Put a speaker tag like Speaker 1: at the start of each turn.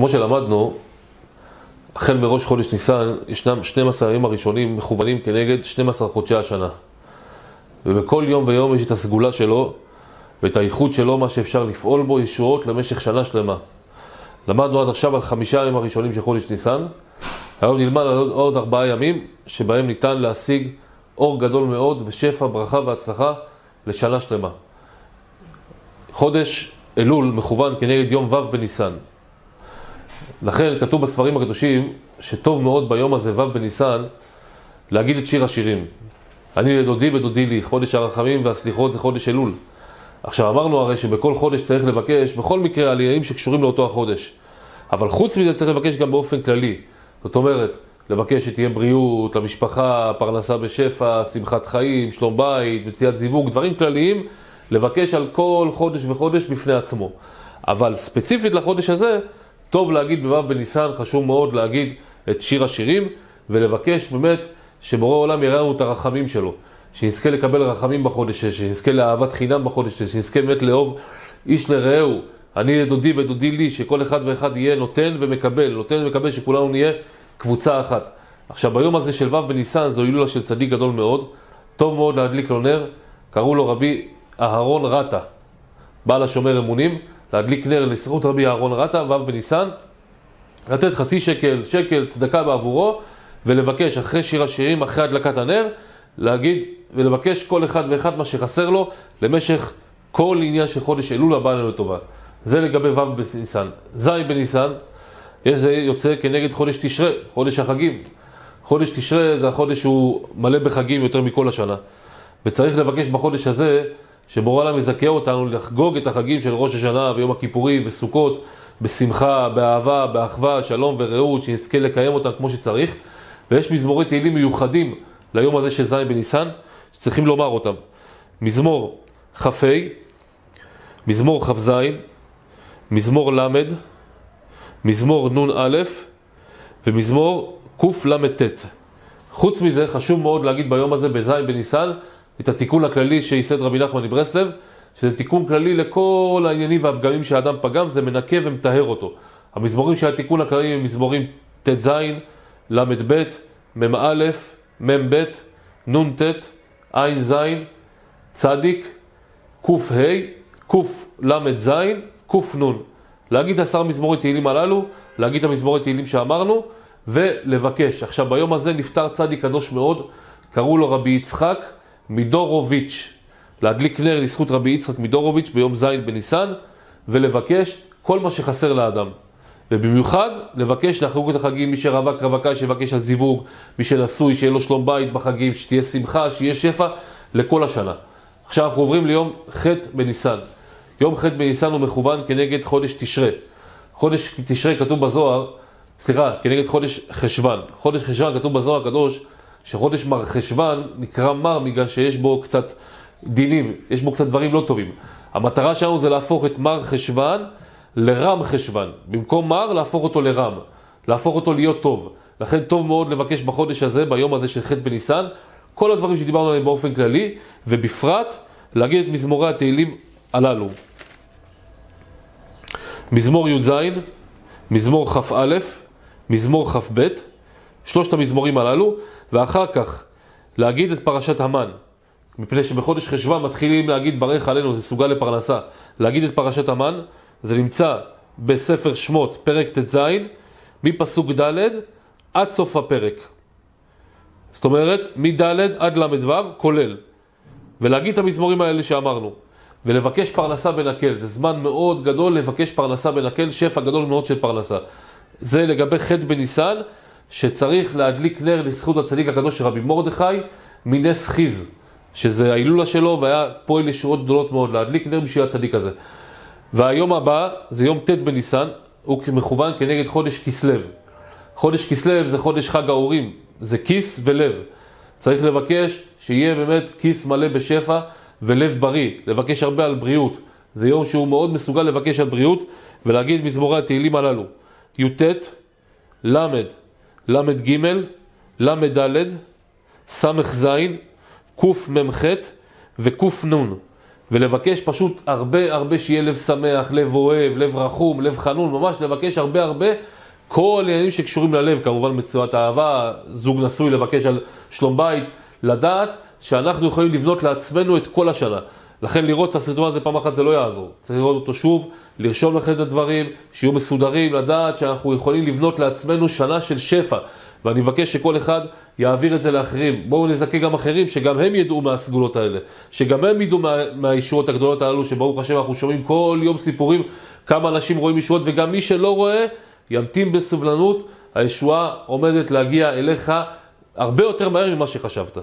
Speaker 1: כמו שלמדנו, החל מראש חודש ניסן, ישנם 12 הימים הראשונים מכוונים כנגד 12 חודשי השנה. ובכל יום ויום יש את הסגולה שלו ואת האיכות שלו, מה שאפשר לפעול בו ישועות למשך שנה שלמה. למדנו עד עכשיו על חמישה ימים הראשונים של חודש ניסן, היום נלמד על עוד, עוד ארבעה ימים שבהם ניתן להשיג אור גדול מאוד ושפע, ברכה והצלחה לשנה שלמה. חודש אלול מכוון כנגד יום ו' בניסן. לכן כתוב בספרים הקדושים שטוב מאוד ביום הזה, ו' בניסן, להגיד את שיר השירים. אני לדודי ודודי לי, חודש הרחמים והסליחות זה חודש אלול. עכשיו אמרנו הרי שבכל חודש צריך לבקש, בכל מקרה על עניינים שקשורים לאותו החודש. אבל חוץ מזה צריך לבקש גם באופן כללי. זאת אומרת, לבקש שתהיה בריאות, למשפחה, פרנסה בשפע, שמחת חיים, שלום בית, מציאת זיווג, דברים כלליים, לבקש על כל חודש וחודש בפני עצמו. אבל ספציפית לחודש הזה, טוב להגיד בו' בניסן, חשוב מאוד להגיד את שיר השירים, ולבקש באמת שבורא עולם יראה לנו את הרחמים שלו. שנזכה לקבל רחמים בחודש הזה, שנזכה לאהבת חינם בחודש הזה, שנזכה באמת לאהוב איש לרעהו, אני לדודי ודודי לי, שכל אחד ואחד יהיה נותן ומקבל, נותן ומקבל, שכולנו נהיה קבוצה אחת. עכשיו ביום הזה של ו' בניסן זו הילולה של צדיק גדול מאוד, טוב מאוד להדליק לו נר, קראו לו רבי אהרון רטה, בעל השומר אמונים, להדליק נר לזכות רבי אהרון רטה, ו' בניסן, לתת חצי שקל, שקל, צדקה בעבורו, ולבקש אחרי שיר השירים, אחרי הדלקת הנר, להגיד ולבקש כל אחד ואחד מה שחסר לו למשך כל עניין של חודש אלול הבא לנו לטובה. זה לגבי ו' בניסן. ז' בניסן, זה יוצא כנגד חודש תשרה, חודש החגים. חודש תשרה זה החודש שהוא מלא בחגים יותר מכל השנה. וצריך לבקש בחודש הזה שבורא עולם יזכה אותנו לחגוג את החגים של ראש השנה ויום הכיפורים וסוכות בשמחה, באהבה, באחווה, שלום ורעות, שנזכה לקיים אותם כמו שצריך. ויש מזמורי תהילים מיוחדים ליום הזה של ז' בניסן, שצריכים לומר אותם. מזמור כ"ה, מזמור כ"ז, מזמור ל', מזמור נ"א ומזמור קל"ט. חוץ מזה, חשוב מאוד להגיד ביום הזה, בז' בניסן, את התיקון הכללי שייסד רבי נחמן מברסלב, שזה תיקון כללי לכל העניינים והפגמים שהאדם פגם, זה מנקה ומטהר אותו. המזמורים של התיקון הכללי הם מזמורים ט"ז, ל"ב, מ"א, מ"ב, נ"ט, ע"ז, צדיק, ק"ה, קל"ז, ק"נ. להגיד עשר מזמורי תהילים הללו, להגיד את המזמורי תהילים שאמרנו, ולבקש. עכשיו ביום הזה נפטר צדיק קדוש מאוד, קראו לו רבי יצחק מדורוביץ'. להדליק נר לזכות רבי יצחק מדורוביץ' ביום ז' בניסן, ולבקש כל מה שחסר לאדם. ובמיוחד לבקש לחגוג את החגים, מי שרווק רווקה שיבקש על זיווג, מי שנשוי שיהיה לו שלום בית בחגים, שתהיה שמחה, שיהיה שפע לכל השנה. עכשיו אנחנו עוברים ליום ח' בניסן. יום ח' בניסן הוא מכוון כנגד חודש תשרה. חודש תשרה כתוב בזוהר, סליחה, כנגד חודש חשוון. חודש חשוון כתוב בזוהר הקדוש שחודש מר חשוון נקרא מר בגלל שיש בו קצת דינים, יש בו קצת דברים לא טובים. המטרה שלנו זה להפוך את מר חשוון לרם חשוון. במקום מר, להפוך אותו לרם. להפוך אותו להיות טוב. לכן טוב מאוד לבקש בחודש הזה, ביום הזה של ח' בניסן, כל הדברים שדיברנו עליהם באופן כללי, ובפרט להגיד את מזמורי התהילים הללו. מזמור י"ז, מזמור כ"א, מזמור כ"ב, שלושת המזמורים הללו, ואחר כך להגיד את פרשת המן. מפני שבחודש חשוון מתחילים להגיד ברך עלינו, זה סוגל לפרנסה. להגיד את פרשת המן, זה נמצא בספר שמות, פרק ט"ז, מפסוק ד' עד סוף הפרק. זאת אומרת, מד' עד ל"ו, כולל. ולהגיד את המזמורים האלה שאמרנו. ולבקש פרנסה בנקל, זה זמן מאוד גדול לבקש פרנסה בנקל, שפע גדול מאוד של פרנסה. זה לגבי ח' בניסן, שצריך להדליק נר לזכות הצדיק הקדוש רבי מרדכי מנס חיז, שזה ההילולה שלו והיה פועל ישועות גדולות מאוד, להדליק נר בשביל הצדיק הזה. והיום הבא זה יום ט' בניסן, הוא מכוון כנגד חודש כסלו. חודש כסלו זה חודש חג האורים, זה כיס ולב. צריך לבקש שיהיה באמת כיס מלא בשפע ולב בריא, לבקש הרבה על בריאות. זה יום שהוא מאוד מסוגל לבקש על בריאות ולהגיד מזמורי התהילים הללו. י"ט, ל', ל"ג, ל"ד, ס"ז, קמ"ח וקנ"ן. ולבקש פשוט הרבה הרבה שיהיה לב שמח, לב אוהב, לב רחום, לב חנון, ממש לבקש הרבה הרבה כל העניינים שקשורים ללב, כמובן מצוות אהבה, זוג נשוי לבקש על שלום בית, לדעת שאנחנו יכולים לבנות לעצמנו את כל השנה. לכן לראות את הסרטון הזה פעם אחת זה לא יעזור. צריך לראות אותו שוב, לרשום לכם את הדברים, שיהיו מסודרים, לדעת שאנחנו יכולים לבנות לעצמנו שנה של שפע. ואני מבקש שכל אחד יעביר את זה לאחרים. בואו נזכה גם אחרים, שגם הם ידעו מהסגולות האלה. שגם הם ידעו מה, מהישועות הגדולות הללו, שברוך השם אנחנו שומעים כל יום סיפורים כמה אנשים רואים ישועות, וגם מי שלא רואה, ימתין בסבלנות. הישועה עומדת להגיע אליך הרבה יותר מהר ממה שחשבת.